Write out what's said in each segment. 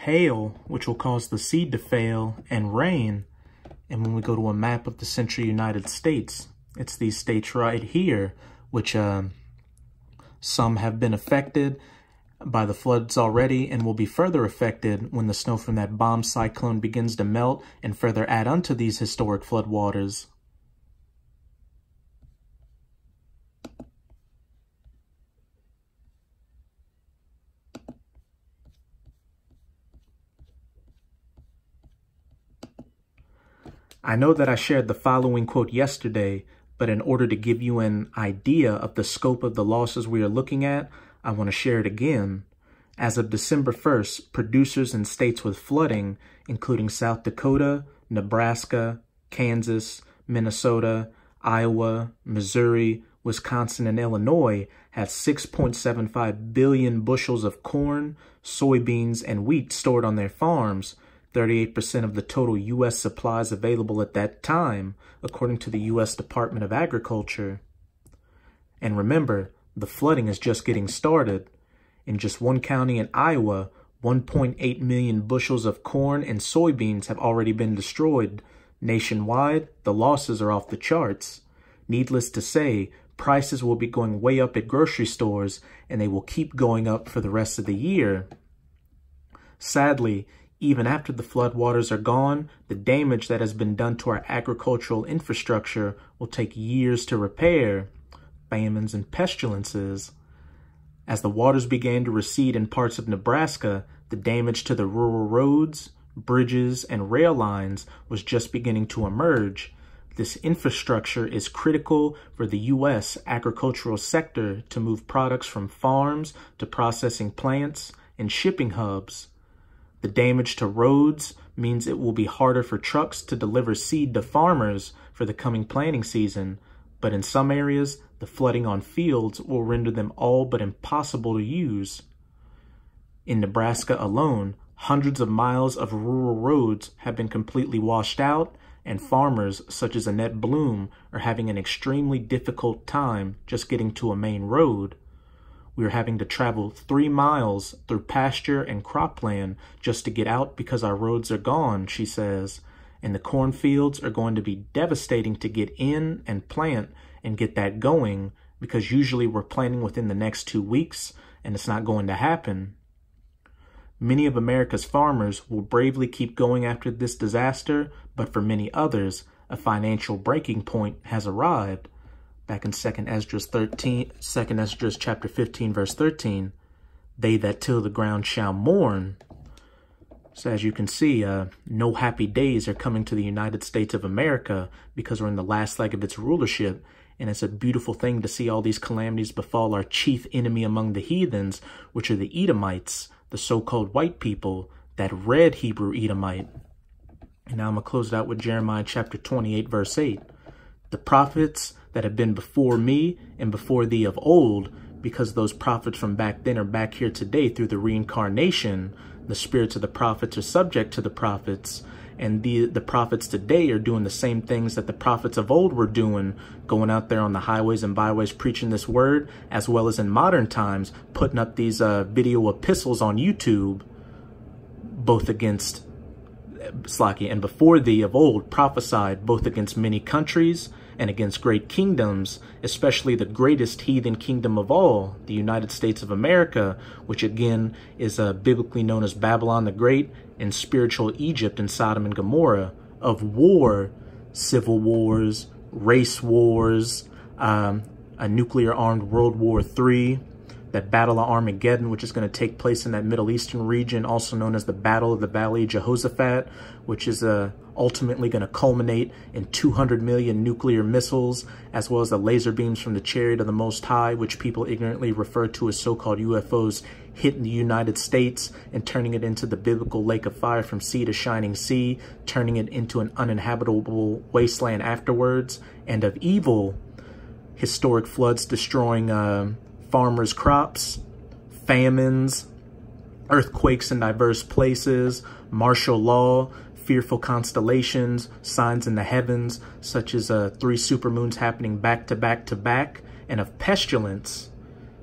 hail, which will cause the seed to fail, and rain. And when we go to a map of the central United States, it's these states right here, which uh, some have been affected by the floods already and will be further affected when the snow from that bomb cyclone begins to melt and further add unto these historic floodwaters. I know that I shared the following quote yesterday, but in order to give you an idea of the scope of the losses we are looking at, I want to share it again. As of December 1st, producers in states with flooding, including South Dakota, Nebraska, Kansas, Minnesota, Iowa, Missouri, Wisconsin, and Illinois had 6.75 billion bushels of corn, soybeans, and wheat stored on their farms, 38% of the total U.S. supplies available at that time, according to the U.S. Department of Agriculture. And remember, the flooding is just getting started. In just one county in Iowa, 1.8 million bushels of corn and soybeans have already been destroyed. Nationwide, the losses are off the charts. Needless to say, prices will be going way up at grocery stores, and they will keep going up for the rest of the year. Sadly, even after the floodwaters are gone, the damage that has been done to our agricultural infrastructure will take years to repair. Famines and pestilences. As the waters began to recede in parts of Nebraska, the damage to the rural roads, bridges, and rail lines was just beginning to emerge. This infrastructure is critical for the U.S. agricultural sector to move products from farms to processing plants and shipping hubs. The damage to roads means it will be harder for trucks to deliver seed to farmers for the coming planting season, but in some areas, the flooding on fields will render them all but impossible to use. In Nebraska alone, hundreds of miles of rural roads have been completely washed out, and farmers such as Annette Bloom are having an extremely difficult time just getting to a main road. We are having to travel three miles through pasture and cropland just to get out because our roads are gone, she says. And the cornfields are going to be devastating to get in and plant and get that going because usually we're planting within the next two weeks and it's not going to happen. Many of America's farmers will bravely keep going after this disaster, but for many others, a financial breaking point has arrived back in 2nd Esdras 13, 2nd Esdras chapter 15, verse 13, they that till the ground shall mourn. So as you can see, uh, no happy days are coming to the United States of America because we're in the last leg of its rulership. And it's a beautiful thing to see all these calamities befall our chief enemy among the heathens, which are the Edomites, the so-called white people, that red Hebrew Edomite. And now I'm going to close it out with Jeremiah chapter 28, verse 8. The prophets that have been before me and before thee of old, because those prophets from back then are back here today through the reincarnation. The spirits of the prophets are subject to the prophets, and the, the prophets today are doing the same things that the prophets of old were doing, going out there on the highways and byways preaching this word, as well as in modern times, putting up these uh, video epistles on YouTube, both against Slacky and before thee of old prophesied both against many countries and against great kingdoms, especially the greatest heathen kingdom of all, the United States of America, which again is uh, biblically known as Babylon the Great and spiritual Egypt and Sodom and Gomorrah, of war, civil wars, race wars, um, a nuclear armed World War III, that Battle of Armageddon, which is going to take place in that Middle Eastern region, also known as the Battle of the Valley Jehoshaphat, which is uh, ultimately going to culminate in 200 million nuclear missiles, as well as the laser beams from the Chariot of the Most High, which people ignorantly refer to as so-called UFOs, hitting the United States and turning it into the biblical lake of fire from sea to shining sea, turning it into an uninhabitable wasteland afterwards, and of evil, historic floods destroying uh, farmers' crops, famines, earthquakes in diverse places, martial law, fearful constellations, signs in the heavens, such as uh, three supermoons happening back to back to back, and of pestilence.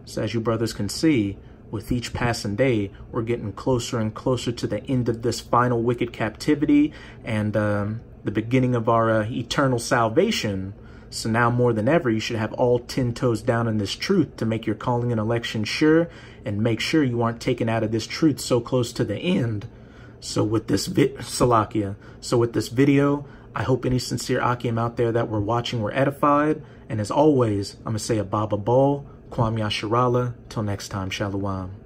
So as you brothers can see, with each passing day, we're getting closer and closer to the end of this final wicked captivity and um, the beginning of our uh, eternal salvation. So now more than ever, you should have all 10 toes down in this truth to make your calling and election sure and make sure you aren't taken out of this truth so close to the end. So with this Salakia, so with this video, I hope any sincere Akim out there that were watching were edified. And as always, I'm going to say a Baba Ball, Kwam Yasharala. Till next time, Shalom.